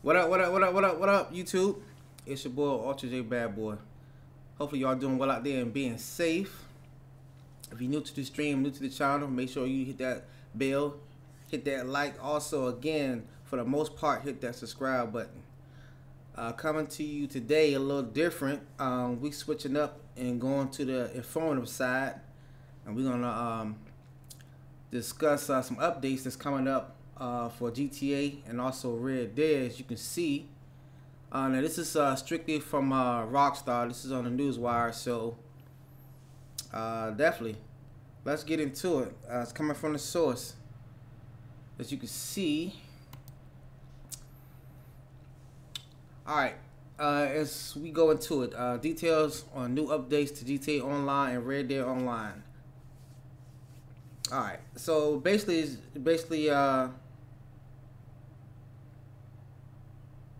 What up, what up, what up, what up, what up, YouTube? It's your boy, Ultra J Bad Boy. Hopefully y'all doing well out there and being safe. If you're new to the stream, new to the channel, make sure you hit that bell, hit that like. Also, again, for the most part, hit that subscribe button. Uh, coming to you today a little different. Um, we switching up and going to the informative side, and we're gonna um, discuss uh, some updates that's coming up uh, for GTA and also Red Dead. As you can see, uh, now this is uh, strictly from uh, Rockstar. This is on the Newswire, so uh, definitely let's get into it. Uh, it's coming from the source, as you can see. All right, uh, as we go into it, details on new updates to GTA Online and Red Dead Online. All right, so basically, basically, uh,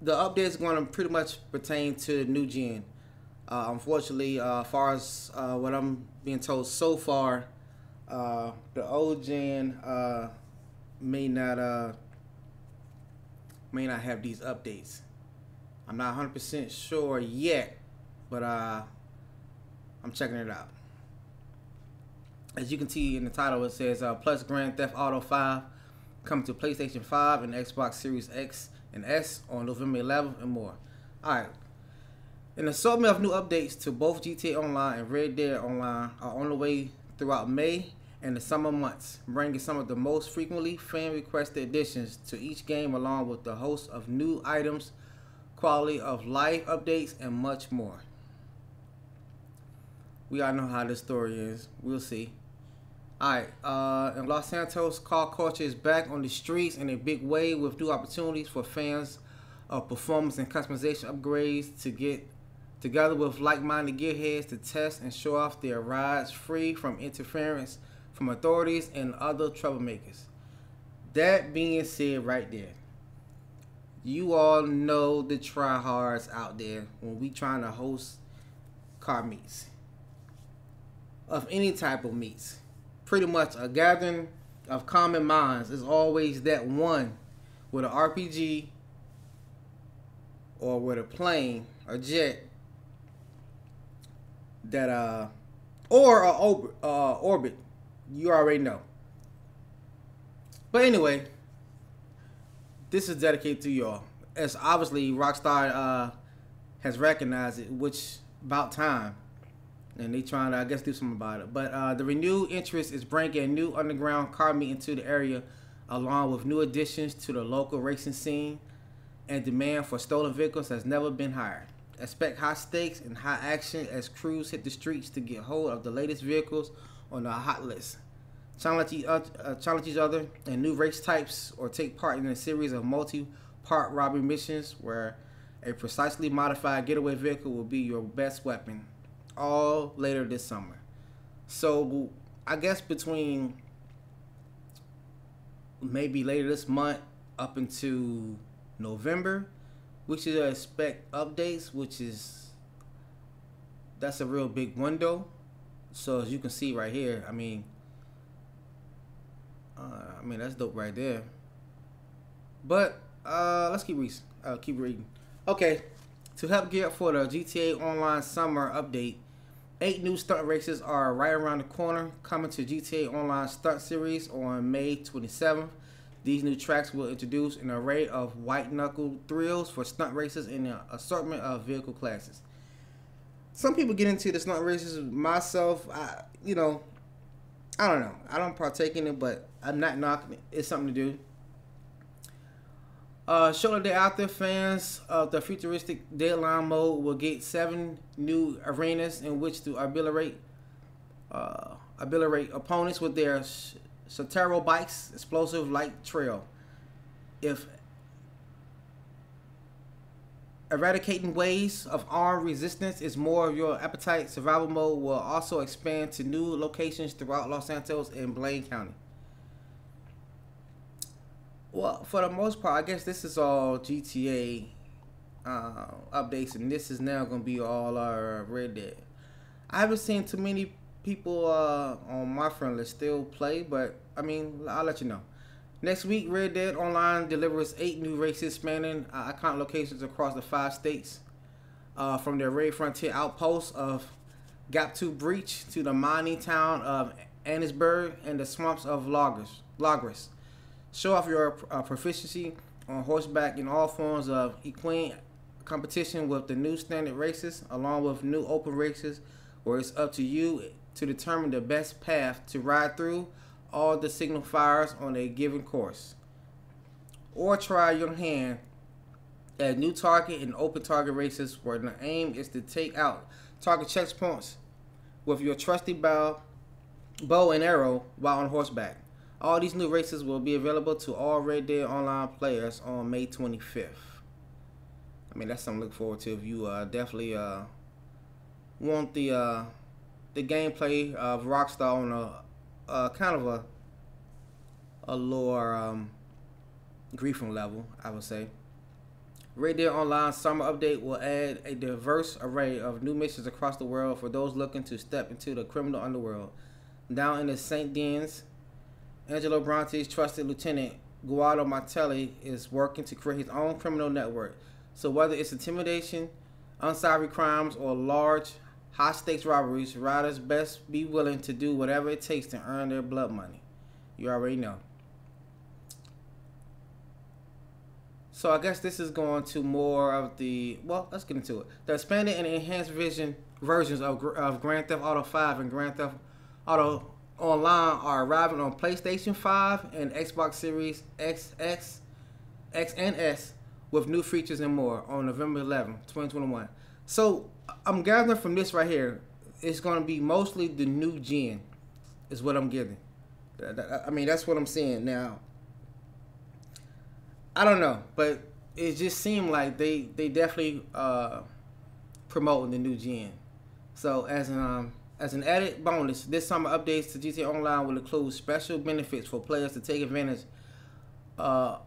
the update is going to pretty much pertain to new gen. Uh, unfortunately, uh, far as uh, what I'm being told so far, uh, the old gen uh, may not uh, may not have these updates. I'm not 100% sure yet, but uh, I'm checking it out. As you can see in the title, it says Plus Grand Theft Auto 5 coming to PlayStation 5 and Xbox Series X and S on November 11th and more. Alright. An assortment of new updates to both GTA Online and Red Dead Online are on the way throughout May and the summer months, bringing some of the most frequently fan requested additions to each game along with the host of new items quality of life updates, and much more. We all know how this story is. We'll see. Alright, uh, in Los Santos, car culture is back on the streets in a big way with new opportunities for fans of performance and customization upgrades to get together with like-minded gearheads to test and show off their rides free from interference from authorities and other troublemakers. That being said right there, you all know the tryhards out there when we trying to host car meets of any type of meets. Pretty much a gathering of common minds is always that one with an RPG or with a plane or jet that uh or a orbit, uh, orbit. You already know. But anyway, this is dedicated to y'all. As obviously Rockstar uh, has recognized it, which about time, and they trying to I guess do something about it. But uh, the renewed interest is bringing a new underground car meet into the area, along with new additions to the local racing scene, and demand for stolen vehicles has never been higher. Expect high stakes and high action as crews hit the streets to get hold of the latest vehicles on the hot list challenge each, other, uh, challenge each other new race types, or take part in a series of multi-part robbery missions where a precisely modified getaway vehicle will be your best weapon. All later this summer. So I guess between maybe later this month up into November, we should expect updates, which is that's a real big window. So as you can see right here, I mean uh, I mean, that's dope right there. But uh, let's keep reading. Uh, keep reading. Okay, to help gear up for the GTA Online Summer Update, eight new stunt races are right around the corner, coming to GTA Online Stunt Series on May 27th. These new tracks will introduce an array of white knuckle thrills for stunt races in an assortment of vehicle classes. Some people get into the stunt races. Myself, I, you know, I don't know. I don't partake in it, but I'm not knocking it. It's something to do. Uh, shoulder day after fans of the futuristic deadline mode will get seven new arenas in which to obliterate uh, obliterate opponents with their Shotaro bikes, explosive light trail. If Eradicating ways of armed resistance is more of your appetite. Survival mode will also expand to new locations throughout Los Santos and Blaine County. Well, for the most part, I guess this is all GTA uh, updates, and this is now going to be all our Red Dead. I haven't seen too many people uh, on my friend list still play, but I mean, I'll let you know. Next week, Red Dead Online delivers eight new races spanning uh, locations across the five states. Uh, from the Red Frontier outpost of Gaptooth Breach to the mining town of Annesburg and the swamps of Lagras. Lagras. Show off your uh, proficiency on horseback in all forms of equine competition with the new standard races, along with new open races, where it's up to you to determine the best path to ride through all the signal fires on a given course. Or try your hand at new target and open target races where the aim is to take out target checkpoints with your trusty bow, bow and arrow while on horseback. All these new races will be available to all Red Dead Online players on May 25th. I mean, that's something to look forward to if you uh, definitely uh, want the uh, the gameplay of Rockstar on a, a kind of a a lower um, griefing level, I would say. Red Dead Online Summer Update will add a diverse array of new missions across the world for those looking to step into the criminal underworld. Down in the St. Denis, Angelo Bronte's trusted lieutenant Guido Martelli is working to create his own criminal network. So whether it's intimidation, unsavory crimes, or large, high-stakes robberies, riders best be willing to do whatever it takes to earn their blood money. You already know. So I guess this is going to more of the well. Let's get into it. The expanded and enhanced vision versions of, of Grand Theft Auto 5 and Grand Theft Auto Online are arriving on PlayStation 5 and Xbox Series X, X, X and S with new features and more on November 11, 2021. So I'm gathering from this right here, it's going to be mostly the new gen, is what I'm getting. I mean, that's what I'm seeing now. I don't know, but it just seemed like they they definitely uh, promoting the new gen. So as an um, as an added bonus, this summer updates to GTA Online will include special benefits for players to take advantage uh,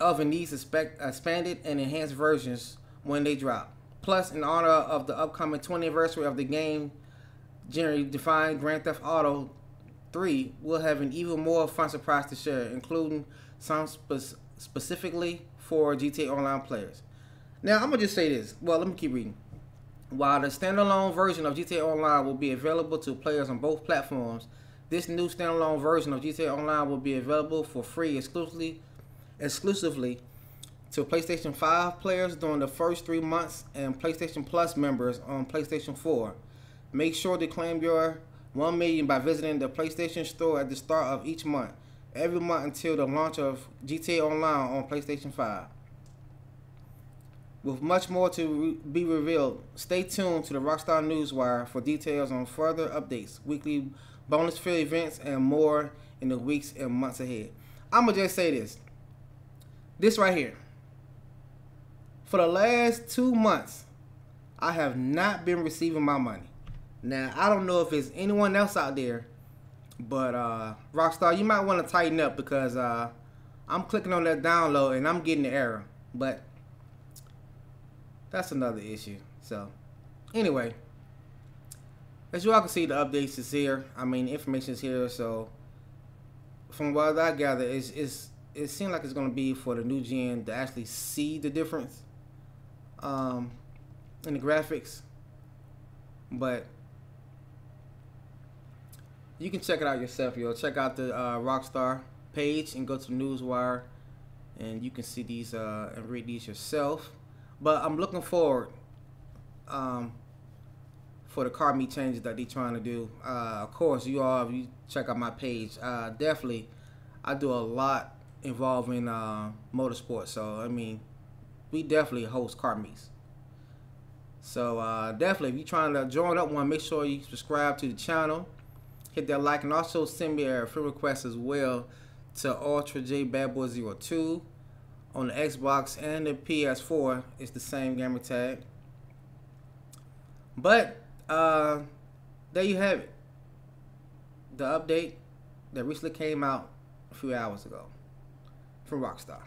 of in these expanded and enhanced versions when they drop. Plus, in honor of the upcoming 20th anniversary of the game, generally defined Grand Theft Auto 3 will have an even more fun surprise to share, including some spe- specifically for GTA Online players. Now, I'm going to just say this. Well, let me keep reading. While the standalone version of GTA Online will be available to players on both platforms, this new standalone version of GTA Online will be available for free exclusively exclusively to PlayStation 5 players during the first three months and PlayStation Plus members on PlayStation 4. Make sure to claim your 1 million by visiting the PlayStation Store at the start of each month every month until the launch of GTA Online on PlayStation 5. With much more to re be revealed, stay tuned to the Rockstar Newswire for details on further updates, weekly bonus free events, and more in the weeks and months ahead. I'm going to just say this. This right here. For the last two months, I have not been receiving my money. Now, I don't know if it's anyone else out there but uh, Rockstar, you might want to tighten up because uh, I'm clicking on that download and I'm getting the error. But that's another issue. So anyway, as you all can see, the updates is here. I mean, information is here. So from what I gather, it's, it's it seems like it's going to be for the new gen to actually see the difference um, in the graphics. But you can check it out yourself, yo. Check out the uh, Rockstar page and go to Newswire, and you can see these uh, and read these yourself. But I'm looking forward um, for the car meet changes that they're trying to do. Uh, of course, you all, if you check out my page, uh, definitely, I do a lot involving uh, motorsports. So I mean, we definitely host car meets. So uh, definitely, if you're trying to join up one, make sure you subscribe to the channel hit that like and also send me a friend request as well to Ultra J Bad Boy 02 on the Xbox and the PS4. It's the same gamer tag. But uh, there you have it. The update that recently came out a few hours ago from Rockstar.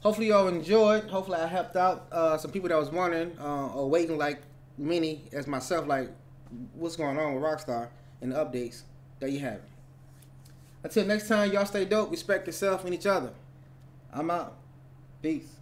Hopefully y'all enjoyed. Hopefully I helped out uh, some people that was wondering uh, or waiting like many as myself like what's going on with Rockstar and the updates that you have. it. Until next time, y'all stay dope, respect yourself and each other. I'm out. Peace.